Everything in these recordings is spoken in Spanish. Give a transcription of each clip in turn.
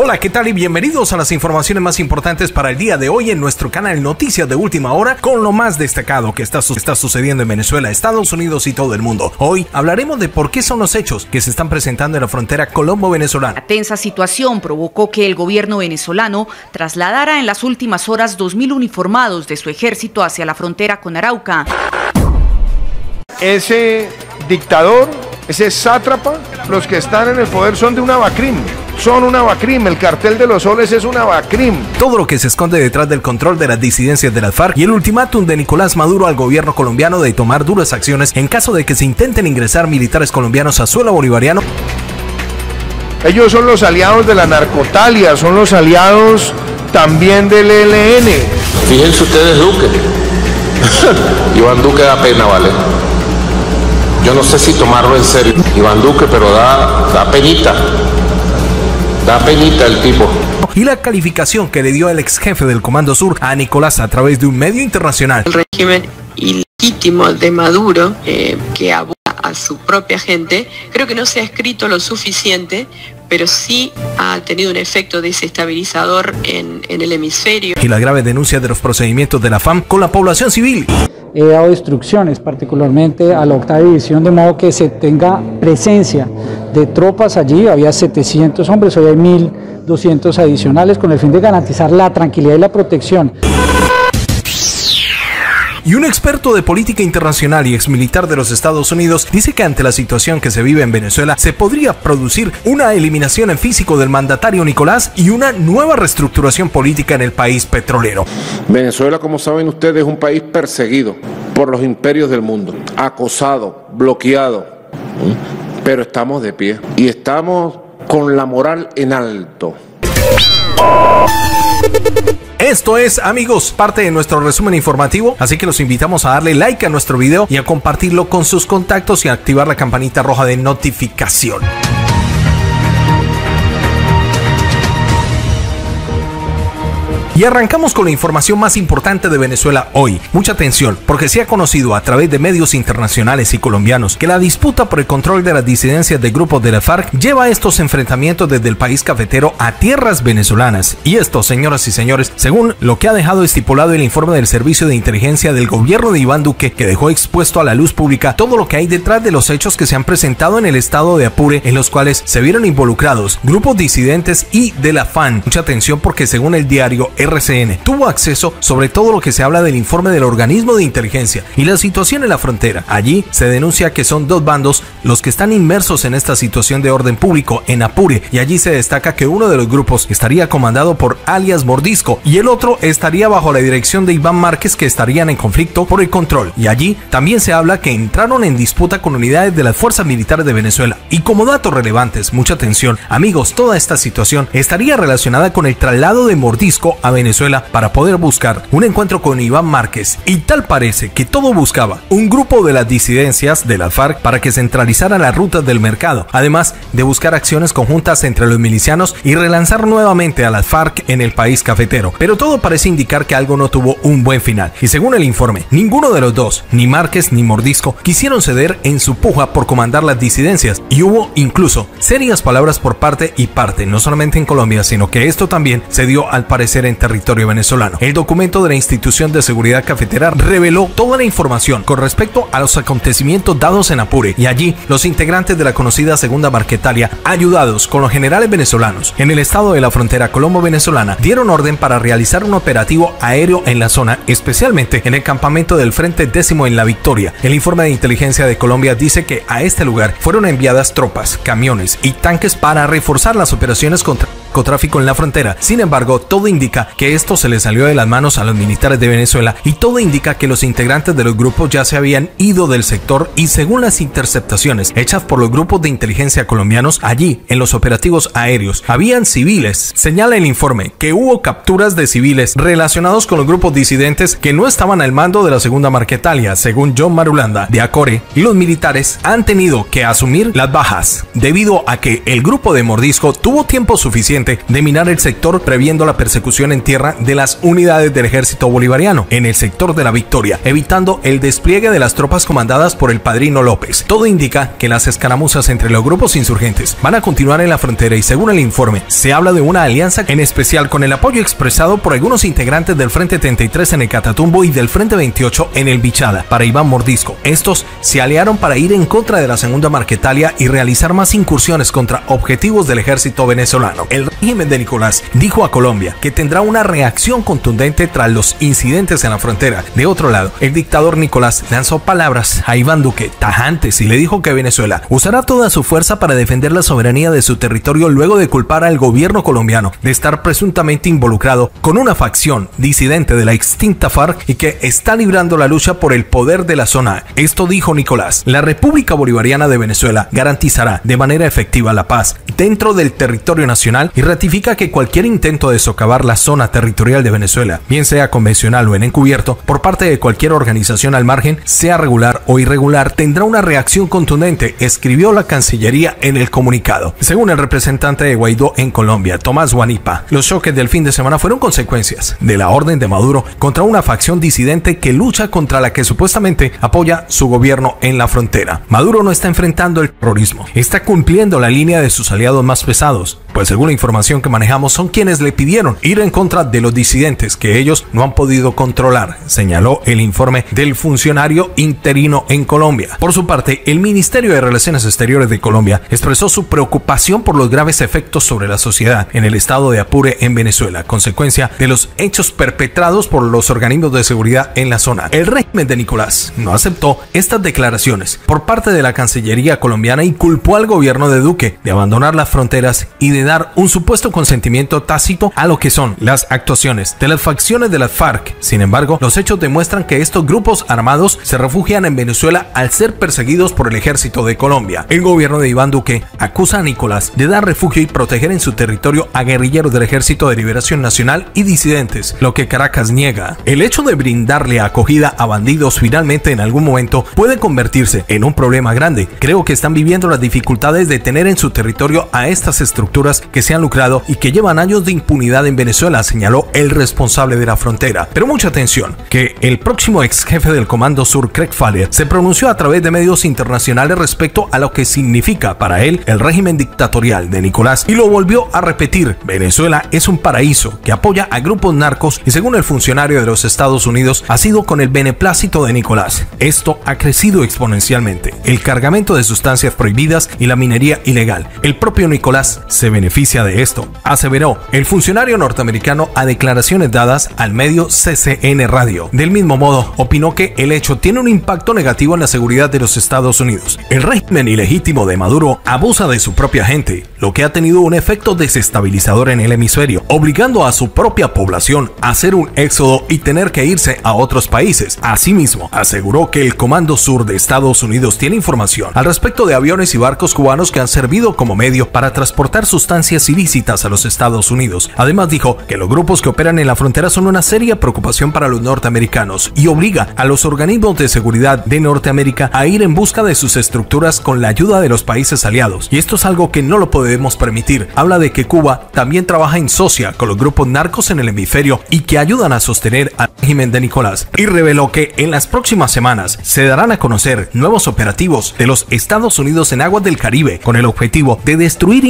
Hola, ¿qué tal? Y bienvenidos a las informaciones más importantes para el día de hoy en nuestro canal Noticias de Última Hora con lo más destacado que está, sucediendo en Venezuela, Estados Unidos y todo el mundo. Hoy hablaremos de por qué son los hechos que se están presentando en la frontera colombo-venezolana. La tensa situación provocó que el gobierno venezolano trasladara en las últimas horas 2.000 uniformados de su ejército hacia la frontera con Arauca. Ese dictador, ese sátrapa, los que están en el poder son de una Bacrim son una Bacrim, el cartel de los soles es una Bacrim. Todo lo que se esconde detrás del control de las disidencias de las FARC y el ultimátum de Nicolás Maduro al gobierno colombiano de tomar duras acciones en caso de que se intenten ingresar militares colombianos a suelo bolivariano. Ellos son los aliados de la narcotalia, son los aliados también del ELN. Fíjense ustedes Duque. Iván Duque da pena, ¿vale? Yo no sé si tomarlo en serio, Iván Duque, pero da, da penita. Da penita el tipo. Y la calificación que le dio el ex jefe del Comando Sur a Nicolás a través de un medio internacional. El régimen ilegítimo de Maduro, eh, que abusa a su propia gente, creo que no se ha escrito lo suficiente pero sí ha tenido un efecto desestabilizador en, en, el hemisferio. Y la grave denuncia de los procedimientos de la FAM con la población civil. He dado instrucciones particularmente a la octava división de modo que se tenga presencia de tropas allí, había 700 hombres, hoy hay 1.200 adicionales con el fin de garantizar la tranquilidad y la protección. Y un experto de política internacional y exmilitar de los Estados Unidos dice que ante la situación que se vive en Venezuela se podría producir una eliminación en físico del mandatario Nicolás y una nueva reestructuración política en el país petrolero. Venezuela, como saben ustedes, es un país perseguido por los imperios del mundo, acosado, bloqueado, pero estamos de pie y estamos con la moral en alto. Esto es, amigos, parte de nuestro resumen informativo, así que los invitamos a darle like a nuestro video y a compartirlo con sus contactos y a activar la campanita roja de notificación. Y arrancamos con la información más importante de Venezuela hoy. Mucha atención, porque se ha conocido a través de medios internacionales y colombianos que la disputa por el control de las disidencias de grupos de la FARC lleva estos enfrentamientos desde el país cafetero a tierras venezolanas. Y esto, señoras y señores, según lo que ha dejado estipulado el informe del Servicio de Inteligencia del gobierno de Iván Duque, que dejó expuesto a la luz pública todo lo que hay detrás de los hechos que se han presentado en el estado de Apure, en los cuales se vieron involucrados grupos disidentes y de la FAN. Mucha atención porque según el diario RCN tuvo acceso sobre todo lo que se habla del informe del organismo de inteligencia y la situación en la frontera. Allí se denuncia que son dos bandos los que están inmersos en esta situación de orden público en Apure y allí se destaca que uno de los grupos estaría comandado por alias Mordisco y el otro estaría bajo la dirección de Iván Márquez que estarían en conflicto por el control y allí también se habla que entraron en disputa con unidades de las fuerzas militares de Venezuela y como datos relevantes, mucha atención, amigos, toda esta situación estaría relacionada con el traslado de Mordisco a Venezuela para poder buscar un encuentro con Iván Márquez. Y tal parece que todo buscaba un grupo de las disidencias de la FARC para que centralizara las rutas del mercado, además de buscar acciones conjuntas entre los milicianos y relanzar nuevamente a las FARC en el país cafetero. Pero todo parece indicar que algo no tuvo un buen final. Y según el informe, ninguno de los dos, ni Márquez ni Mordisco, quisieron ceder en su puja por comandar las disidencias. Y hubo incluso serias palabras por parte y parte, no solamente en Colombia, sino que esto también se dio al parecer en territorio venezolano. El documento de la institución de seguridad cafetera reveló toda la información con respecto a los acontecimientos dados en Apure y allí los integrantes de la conocida Segunda Marquetalia, ayudados con los generales venezolanos en el estado de la frontera colombo-venezolana, dieron orden para realizar un operativo aéreo en la zona, especialmente en el campamento del Frente Décimo en La Victoria. El informe de inteligencia de Colombia dice que a este lugar fueron enviadas tropas, camiones y tanques para reforzar las operaciones contra narcotráfico en la frontera. Sin embargo, todo indica que esto se le salió de las manos a los militares de Venezuela y todo indica que los integrantes de los grupos ya se habían ido del sector y según las interceptaciones hechas por los grupos de inteligencia colombianos, allí en los operativos aéreos habían civiles. Señala el informe que hubo capturas de civiles relacionados con los grupos disidentes que no estaban al mando de la segunda Marquetalia, según John Marulanda de Acore, los militares han tenido que asumir las bajas debido a que el grupo de Mordisco tuvo tiempo suficiente de minar el sector previendo la persecución en tierra de las unidades del ejército bolivariano en el sector de la Victoria, evitando el despliegue de las tropas comandadas por el padrino López. Todo indica que las escaramuzas entre los grupos insurgentes van a continuar en la frontera y según el informe, se habla de una alianza en especial con el apoyo expresado por algunos integrantes del Frente 33 en el Catatumbo y del Frente 28 en el Bichada para Iván Mordisco. Estos se aliaron para ir en contra de la Segunda Marquetalia y realizar más incursiones contra objetivos del ejército venezolano. El régimen de Nicolás dijo a Colombia que tendrá una reacción contundente tras los incidentes en la frontera. De otro lado, el dictador Nicolás lanzó palabras a Iván Duque tajantes y le dijo que Venezuela usará toda su fuerza para defender la soberanía de su territorio luego de culpar al gobierno colombiano de estar presuntamente involucrado con una facción disidente de la extinta FARC y que está librando la lucha por el poder de la zona. Esto dijo Nicolás. La República Bolivariana de Venezuela garantizará de manera efectiva la paz dentro del territorio nacional y ratifica que cualquier intento de socavar la zona territorial de Venezuela, bien sea convencional o en encubierto, por parte de cualquier organización al margen, sea regular o irregular, tendrá una reacción contundente, escribió la Cancillería en el comunicado. Según el representante de Guaidó en Colombia, Tomás Guanipa, los choques del fin de semana fueron consecuencias de la orden de Maduro contra una facción disidente que lucha contra la que supuestamente apoya su gobierno en la frontera. Maduro no está enfrentando el terrorismo, está cumpliendo la línea de sus aliados más pesados, pues según la información que manejamos son quienes le pidieron ir en contra de los disidentes que ellos no han podido controlar, señaló el informe del funcionario interino en Colombia. Por su parte, el Ministerio de Relaciones Exteriores de Colombia expresó su preocupación por los graves efectos sobre la sociedad en el estado de Apure en Venezuela, consecuencia de los hechos perpetrados por los organismos de seguridad en la zona. El régimen de Nicolás no aceptó estas declaraciones por parte de la Cancillería colombiana y culpó al gobierno de Duque de abandonar las fronteras y de dar un supuesto consentimiento tácito a lo que son las actuaciones de las facciones de la FARC. Sin embargo, los hechos demuestran que estos grupos armados se refugian en Venezuela al ser perseguidos por el ejército de Colombia. El gobierno de Iván Duque acusa a Nicolás de dar refugio y proteger en su territorio a guerrilleros del Ejército de Liberación Nacional y disidentes, lo que Caracas niega. El hecho de brindarle acogida a bandidos finalmente en algún momento puede convertirse en un problema grande. Creo que están viviendo las dificultades de tener en su territorio a estas estructuras que se han lucrado y que llevan años de impunidad en Venezuela, señaló el responsable de la frontera. Pero mucha atención, que el próximo ex jefe del Comando Sur, Craig Faller, se pronunció a través de medios internacionales respecto a lo que significa para él el régimen dictatorial de Nicolás y lo volvió a repetir. Venezuela es un paraíso que apoya a grupos narcos y según el funcionario de los Estados Unidos ha sido con el beneplácito de Nicolás. Esto ha crecido exponencialmente. El cargamento de sustancias prohibidas y la minería ilegal. El propio Nicolás se beneficia de esto, aseveró el funcionario norteamericano a declaraciones dadas al medio CCN Radio. Del mismo modo, opinó que el hecho tiene un impacto negativo en la seguridad de los Estados Unidos. El régimen ilegítimo de Maduro abusa de su propia gente, lo que ha tenido un efecto desestabilizador en el hemisferio, obligando a su propia población a hacer un éxodo y tener que irse a otros países. Asimismo, aseguró que el Comando Sur de Estados Unidos tiene información al respecto de aviones y barcos cubanos que han servido como medio para transportar sustancias ilícitas a los Estados Unidos. Además dijo que los grupos que operan en la frontera son una seria preocupación para los norteamericanos y obliga a los organismos de seguridad de Norteamérica a ir en busca de sus estructuras con la ayuda de los países aliados. Y esto es algo que no lo podemos permitir. Habla de que Cuba también trabaja en socia con los grupos narcos en el hemisferio y que ayudan a sostener al régimen de Nicolás. Y reveló que en las próximas semanas se darán a conocer nuevos operativos de los Estados Unidos en aguas del Caribe con el objetivo de destruir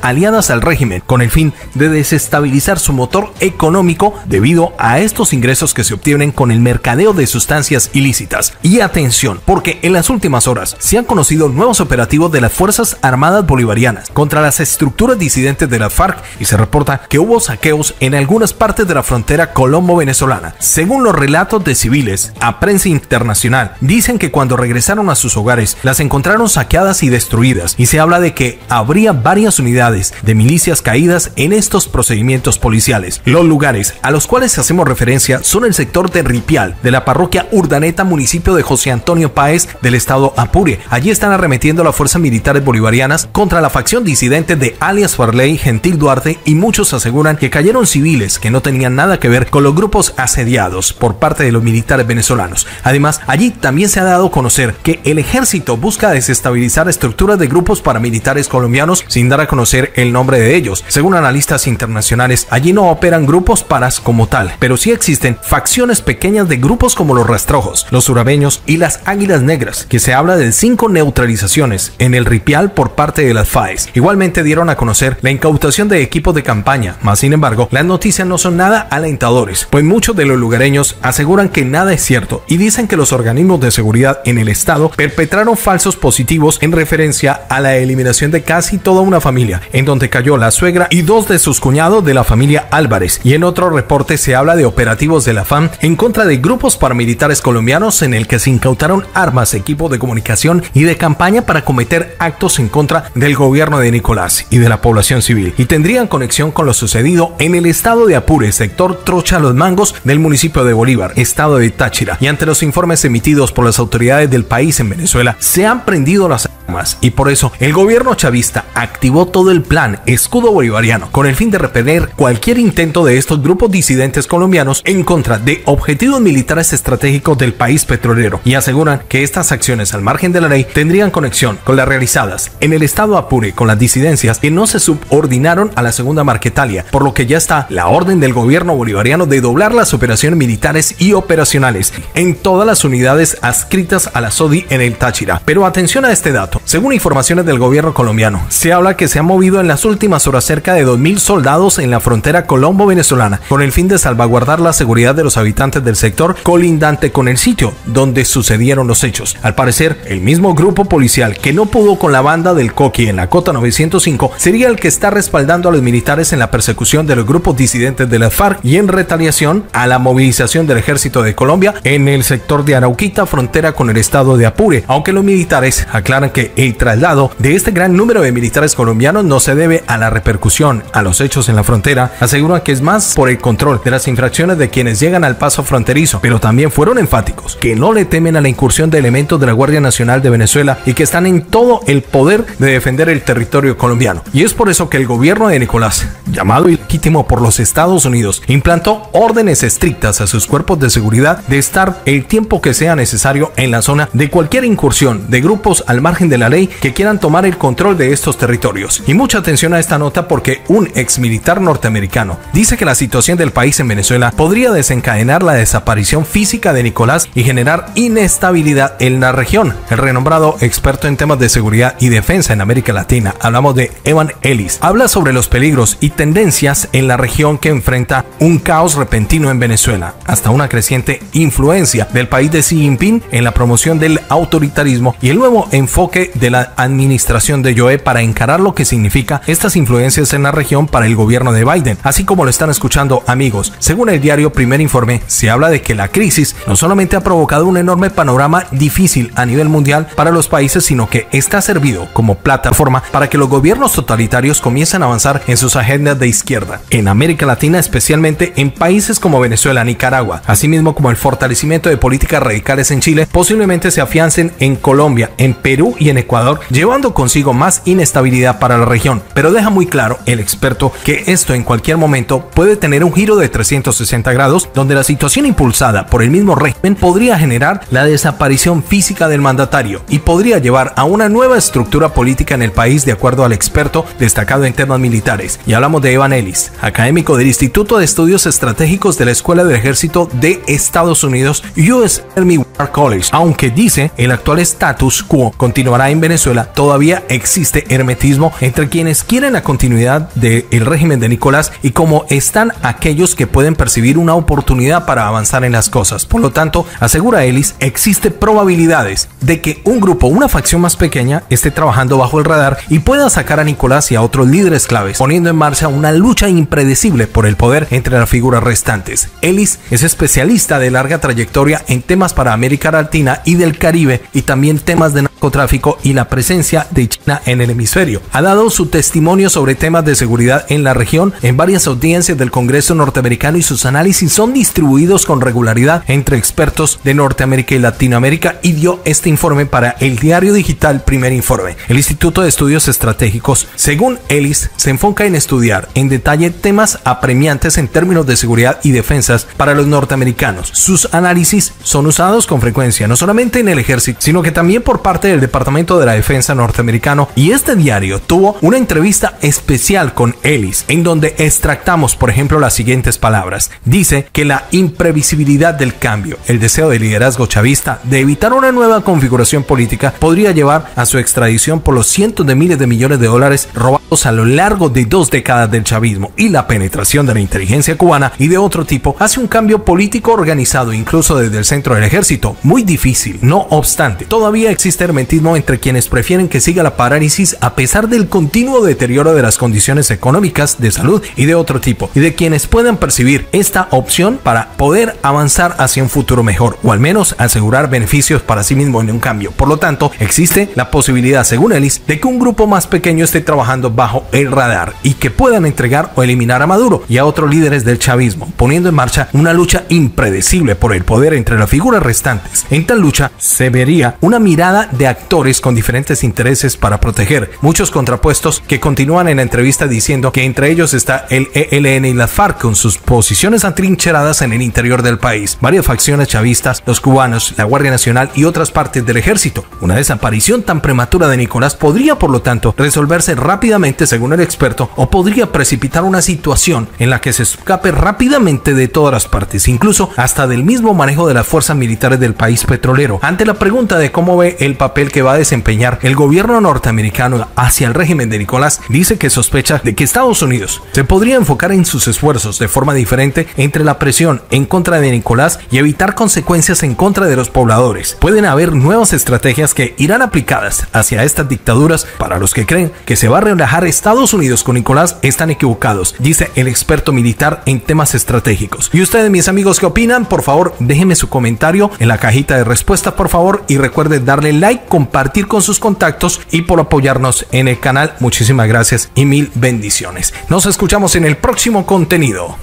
aliadas al régimen con el fin de desestabilizar su motor económico debido a estos ingresos que se obtienen con el mercadeo de sustancias ilícitas. Y atención, porque en las últimas horas se han conocido nuevos operativos de las Fuerzas Armadas Bolivarianas contra las estructuras disidentes de la FARC y se reporta que hubo saqueos en algunas partes de la frontera colombo-venezolana. Según los relatos de civiles a prensa internacional, dicen que cuando regresaron a sus hogares las encontraron saqueadas y destruidas y se habla de que habría varias de milicias caídas en estos procedimientos policiales. Los lugares a los cuales hacemos referencia son el sector de Ripial, de la parroquia Urdaneta, municipio de José Antonio Páez del estado Apure. Allí están arremetiendo las fuerzas militares bolivarianas contra la facción disidente de alias Farley, Gentil Duarte y muchos aseguran que cayeron civiles que no tenían nada que ver con los grupos asediados por parte de los militares venezolanos. Además, allí también se ha dado a conocer que el ejército busca desestabilizar estructuras de grupos paramilitares colombianos sin dar a conocer conocer el nombre de ellos. Según analistas internacionales, allí no operan grupos paras como tal, pero sí existen facciones pequeñas de grupos como los rastrojos, los surabeños y las águilas negras, que se habla de cinco neutralizaciones en el ripial por parte de las FAES. Igualmente dieron a conocer la incautación de equipos de campaña, más sin embargo, las noticias no son nada alentadores, pues muchos de los lugareños aseguran que nada es cierto y dicen que los organismos de seguridad en el estado perpetraron falsos positivos en referencia a la eliminación de casi toda una familia, en donde cayó la suegra y dos de sus cuñados de la familia Álvarez. Y en otro reporte se habla de operativos de la FAM en contra de grupos paramilitares colombianos en el que se incautaron armas, equipos de comunicación y de campaña para cometer actos en contra del gobierno de Nicolás y de la población civil. Y tendrían conexión con lo sucedido en el estado de Apure, sector Trocha Los Mangos del municipio de Bolívar, estado de Táchira. Y ante los informes emitidos por las autoridades del país en Venezuela, se han prendido las armas y por eso el gobierno chavista activó todo el plan escudo bolivariano con el fin de repeler cualquier intento de estos grupos disidentes colombianos en contra de objetivos militares estratégicos del país petrolero y aseguran que estas acciones al margen de la ley tendrían conexión con las realizadas en el estado Apure con las disidencias que no se subordinaron a la segunda Marquetalia, por lo que ya está la orden del gobierno bolivariano de doblar las operaciones militares y operacionales en todas las unidades adscritas a la SODI en el Táchira. Pero atención a este dato. Según informaciones del gobierno colombiano, se habla que se han movido en las últimas horas cerca de 2.000 soldados en la frontera colombo-venezolana con el fin de salvaguardar la seguridad de los habitantes del sector colindante con el sitio donde sucedieron los hechos. Al parecer, el mismo grupo policial que no pudo con la banda del Coqui en la Cota 905 sería el que está respaldando a los militares en la persecución de los grupos disidentes de la FARC y en retaliación a la movilización del ejército de Colombia en el sector de Arauquita, frontera con el estado de Apure, aunque los militares aclaran que el traslado de este gran número de militares colombianos no se debe a la repercusión a los hechos en la frontera, aseguran que es más por el control de las infracciones de quienes llegan al paso fronterizo, pero también fueron enfáticos que no le temen a la incursión de elementos de la Guardia Nacional de Venezuela y que están en todo el poder de defender el territorio colombiano. Y es por eso que el gobierno de Nicolás, llamado ilegítimo por los Estados Unidos, implantó órdenes estrictas a sus cuerpos de seguridad de estar el tiempo que sea necesario en la zona de cualquier incursión de grupos al margen de la ley que quieran tomar el control de estos territorios. Y mucha atención a esta nota porque un ex militar norteamericano dice que la situación del país en Venezuela podría desencadenar la desaparición física de Nicolás y generar inestabilidad en la región. El renombrado experto en temas de seguridad y defensa en América Latina, hablamos de Evan Ellis, habla sobre los peligros y tendencias en la región que enfrenta un caos repentino en Venezuela, hasta una creciente influencia del país de Xi Jinping en la promoción del autoritarismo y el nuevo enfoque de la administración de Joe para encarar lo que significa estas influencias en la región para el gobierno de Biden, así como lo están escuchando amigos. Según el diario Primer Informe, se habla de que la crisis no solamente ha provocado un enorme panorama difícil a nivel mundial para los países, sino que está servido como plataforma para que los gobiernos totalitarios comiencen a avanzar en sus agendas de izquierda. En América Latina, especialmente en países como Venezuela, Nicaragua, asimismo como el fortalecimiento de políticas radicales en Chile, posiblemente se afiancen en Colombia, en Perú y en Ecuador, llevando consigo más inestabilidad para la región. Pero deja muy claro el experto que esto en cualquier momento puede tener un giro de 360 grados, donde la situación impulsada por el mismo régimen podría generar la desaparición física del mandatario y podría llevar a una nueva estructura política en el país, de acuerdo al experto destacado en temas militares. Y hablamos de Evan Ellis, académico del Instituto de Estudios Estratégicos de la Escuela del Ejército de Estados Unidos, US Army War College. Aunque dice el actual status quo continuará en Venezuela, todavía existe hermetismo entre quienes quieren la continuidad del régimen de Nicolás y como están aquellos que pueden percibir una oportunidad para avanzar en las cosas. Por lo tanto, asegura Ellis, existe probabilidades de que un grupo, una facción más pequeña, esté trabajando bajo el radar y pueda sacar a Nicolás y a otros líderes claves, poniendo en marcha una lucha impredecible por el poder entre las figuras restantes. Ellis es especialista de larga trayectoria en temas para América Latina y del Caribe y también temas de narcotráfico y la presencia de China en el hemisferio. Ha dado su testimonio sobre temas de seguridad en la región en varias audiencias del Congreso norteamericano y sus análisis son distribuidos con regularidad entre expertos de Norteamérica y Latinoamérica y dio este informe para el diario digital Primer Informe. El Instituto de Estudios Estratégicos, según Ellis, se enfoca en estudiar en detalle temas apremiantes en términos de seguridad y defensas para los norteamericanos. Sus análisis son usados con frecuencia no solamente en el ejército, sino que también por parte del Departamento de la Defensa norteamericano y este diario tuvo una entrevista especial con Ellis, en donde extractamos, por ejemplo, las siguientes palabras. Dice que la imprevisibilidad del cambio, el deseo de liderazgo chavista de evitar una nueva configuración política, podría llevar a su extradición por los cientos de miles de millones de dólares robados a lo largo de dos décadas del chavismo y la penetración de la inteligencia cubana y de otro tipo hace un cambio político organizado incluso desde el centro del ejército muy difícil. No obstante, todavía existe hermetismo entre quienes prefieren que siga la parálisis a pesar del continuo deterioro de las condiciones económicas, de salud y de otro tipo, y de quienes puedan percibir esta opción para poder avanzar hacia un futuro mejor o al menos asegurar beneficios para sí mismo en un cambio. Por lo tanto, existe la posibilidad, según Ellis, de que un grupo más pequeño esté trabajando bajo el radar y que puedan entregar o eliminar a Maduro y a otros líderes del chavismo, poniendo en marcha una lucha impredecible por el poder entre las figuras restantes. En tal lucha se vería una mirada de actores con diferentes intereses para proteger muchos contrapuestos que continúan en la entrevista diciendo que entre ellos está el ELN y la FARC con sus posiciones atrincheradas en el interior del país, varias facciones chavistas, los cubanos, la Guardia Nacional y otras partes del ejército. Una desaparición tan prematura de Nicolás podría, por lo tanto, resolverse rápidamente según el experto o podría precipitar una situación en la que se escape rápidamente de todas las partes, incluso hasta del mismo manejo de las fuerzas militares del país petrolero. Ante la pregunta de cómo ve el papel que va a desempeñar el gobierno norteamericano hacia el régimen de Nicolás, dice que sospecha de que Estados Unidos se podría enfocar en sus esfuerzos de forma diferente entre la presión en contra de Nicolás y evitar consecuencias en contra de los pobladores. Pueden haber nuevas estrategias que irán aplicadas hacia estas dictaduras para los que creen que se va a relajar Estados Unidos con Nicolás están equivocados, dice el experto militar en temas estratégicos. Y ustedes, mis amigos, ¿qué opinan? Por favor, déjenme su comentario en la cajita de respuesta, por favor, y recuerden darle like, compartir con sus contactos y por apoyarnos en el canal. Muchísimas gracias y mil bendiciones. Nos escuchamos en el próximo contenido.